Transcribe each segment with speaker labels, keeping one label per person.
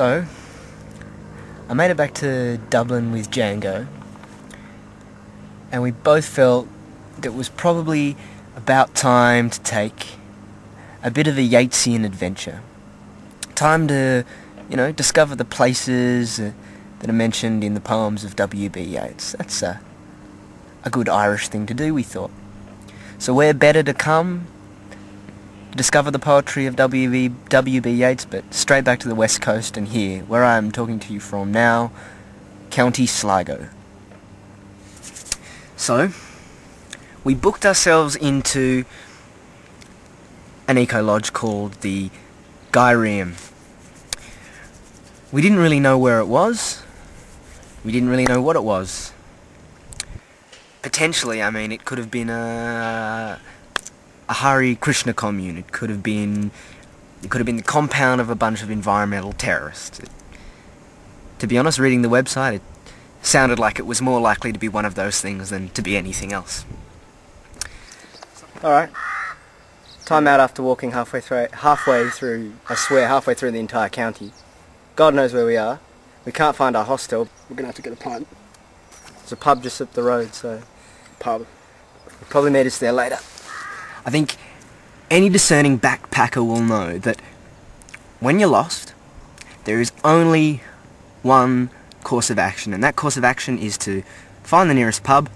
Speaker 1: So, I made it back to Dublin with Django, and we both felt that it was probably about time to take a bit of a Yeatsian adventure. Time to, you know, discover the places uh, that are mentioned in the poems of W.B. Yeats. That's a, a good Irish thing to do, we thought. So where better to come discover the poetry of W.B. W.B. Yeats, but straight back to the west coast and here, where I am talking to you from now, County Sligo. So, we booked ourselves into an eco lodge called the Gyreum. We didn't really know where it was. We didn't really know what it was. Potentially, I mean, it could have been a a Hare Krishna commune. It could have been it could have been the compound of a bunch of environmental terrorists. It, to be honest, reading the website, it sounded like it was more likely to be one of those things than to be anything else.
Speaker 2: All right. Time out after walking halfway through, halfway through, I swear, halfway through the entire county. God knows where we are. We can't find our hostel.
Speaker 3: We're gonna have to get a pint.
Speaker 2: There's a pub just up the road, so
Speaker 3: Pub.
Speaker 2: we'll probably meet us there later.
Speaker 1: I think any discerning backpacker will know that when you're lost, there is only one course of action, and that course of action is to find the nearest pub,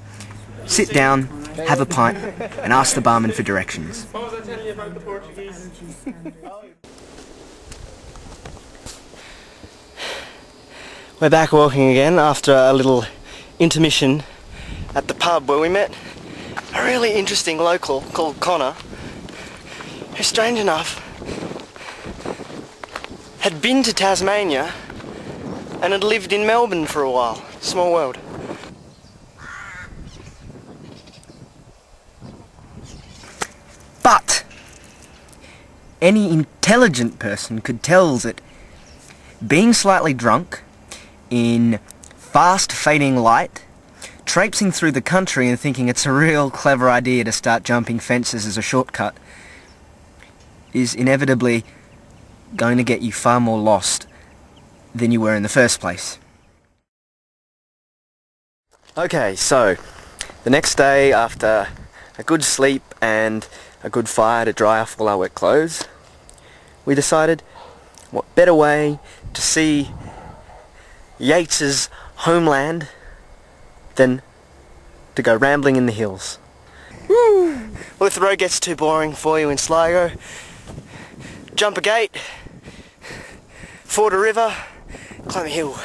Speaker 1: sit down, have a pint, and ask the barman for directions.
Speaker 4: What was I telling you about the Portuguese?
Speaker 2: We're back walking again after a little intermission at the pub where we met a really interesting local called Connor, who strange enough had been to Tasmania and had lived in Melbourne for a while. Small world.
Speaker 1: But any intelligent person could tell that being slightly drunk in fast fading light, traipsing through the country and thinking it's a real clever idea to start jumping fences as a shortcut is inevitably going to get you far more lost than you were in the first place.
Speaker 2: Okay, so the next day after a good sleep and a good fire to dry off all our wet clothes, we decided what better way to see Yeats's homeland than to go rambling in the hills. Woo! Well, if the road gets too boring for you in Sligo, jump a gate, ford a river, climb a hill.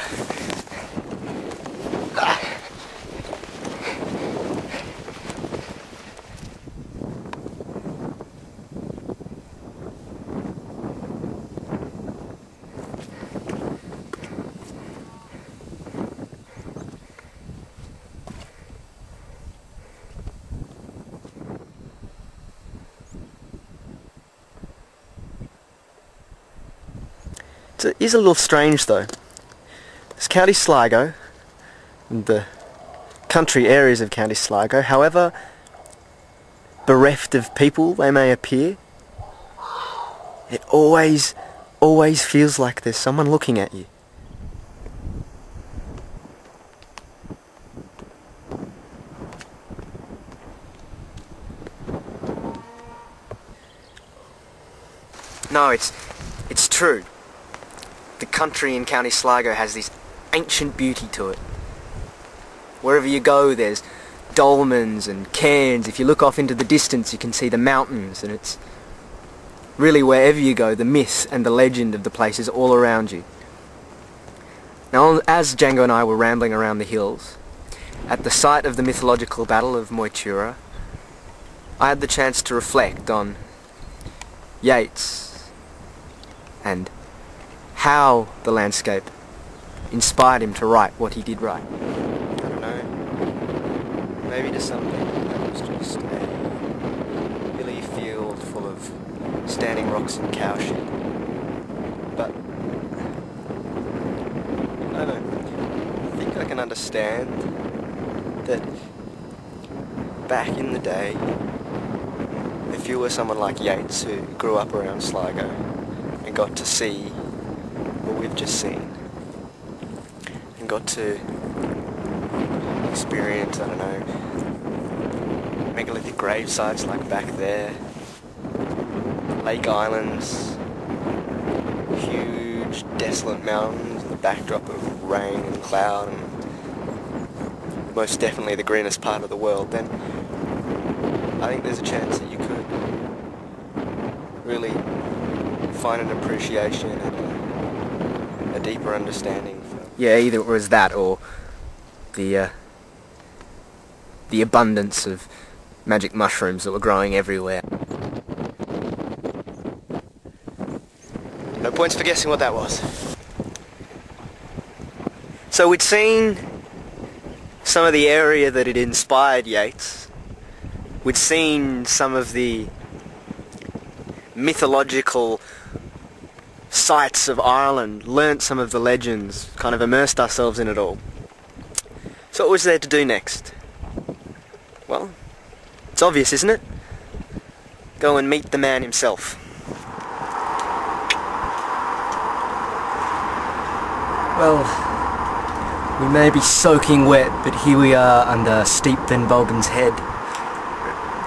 Speaker 2: It's a, little strange though. It's County Sligo, the country areas of County Sligo, however bereft of people they may appear, it always, always feels like there's someone looking at you. No, it's, it's true the country in County Sligo has this ancient beauty to it. Wherever you go, there's dolmens and cairns. If you look off into the distance, you can see the mountains, and it's really wherever you go, the myth and the legend of the place is all around you. Now, as Django and I were rambling around the hills, at the site of the mythological battle of Moytura, I had the chance to reflect on Yeats and how the landscape inspired him to write what he did write. I don't know. Maybe to some people that was just a hilly field full of standing rocks and cow shit. But I don't I think I can understand that back in the day if you were someone like Yeats who grew up around Sligo and got to see what we've just seen and got to experience, I don't know, megalithic grave sites like back there, lake islands, huge desolate mountains, the backdrop of rain and cloud and most definitely the greenest part of the world, then I think there's a chance that you could really find an appreciation and a, deeper understanding for
Speaker 1: Yeah, either it was that or the uh, the abundance of magic mushrooms that were growing everywhere.
Speaker 2: No points for guessing what that was. So we'd seen some of the area that had inspired Yeats. We'd seen some of the mythological sites of Ireland, learnt some of the legends, kind of immersed ourselves in it all. So what was there to do next? Well, it's obvious, isn't it? Go and meet the man himself.
Speaker 1: Well, we may be soaking wet, but here we are under steep Ben Bulben's head,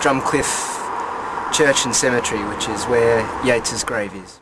Speaker 1: Drumcliff Church and Cemetery, which is where Yeats's grave is.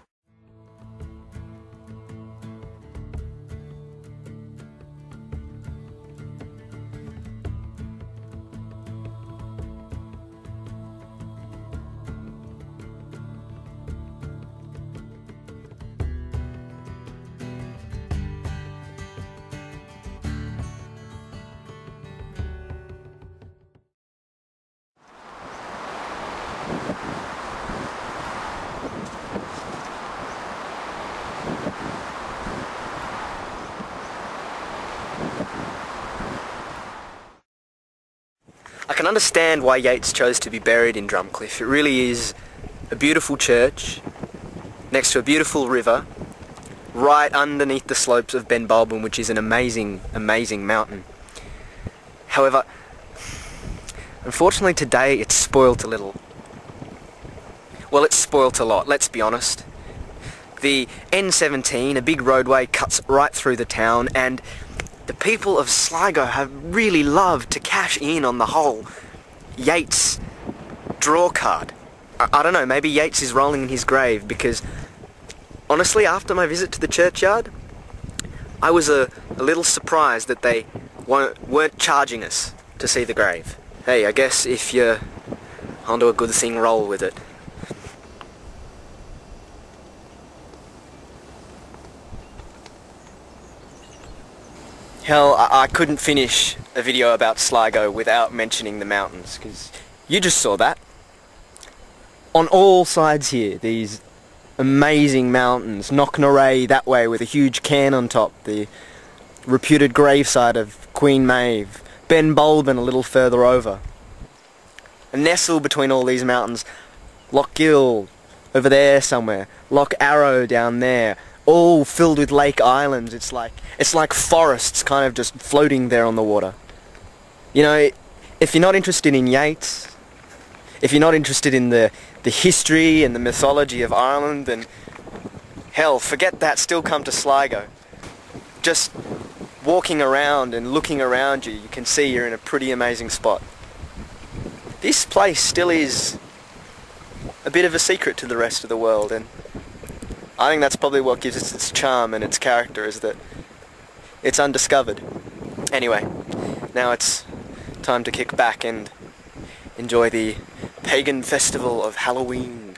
Speaker 2: I can understand why Yeats chose to be buried in Drumcliff. It really is a beautiful church next to a beautiful river right underneath the slopes of Ben Bulben, which is an amazing, amazing mountain. However, unfortunately today it's spoilt a little. Well, it's spoilt a lot, let's be honest. The N17, a big roadway, cuts right through the town and the people of Sligo have really loved to cash in on the whole Yeats draw card. I, I don't know, maybe Yeats is rolling in his grave because honestly, after my visit to the churchyard, I was a, a little surprised that they weren't, weren't charging us to see the grave. Hey, I guess if you're onto a good thing, roll with it. Hell, I, I couldn't finish a video about Sligo without mentioning the mountains, because you just saw that. On all sides here, these amazing mountains. Knocknarea that way with a huge cairn on top, the reputed gravesite of Queen Maeve. Ben Bulben a little further over. Nestled between all these mountains, Loch Gill over there somewhere, Loch Arrow down there, all filled with lake islands. It's like it's like forests kind of just floating there on the water. You know, if you're not interested in Yeats, if you're not interested in the the history and the mythology of Ireland, then hell, forget that. Still come to Sligo. Just walking around and looking around you, you can see you're in a pretty amazing spot. This place still is a bit of a secret to the rest of the world, and I think that's probably what gives it its charm and its character is that it's undiscovered. Anyway, now it's time to kick back and enjoy the pagan festival of Halloween.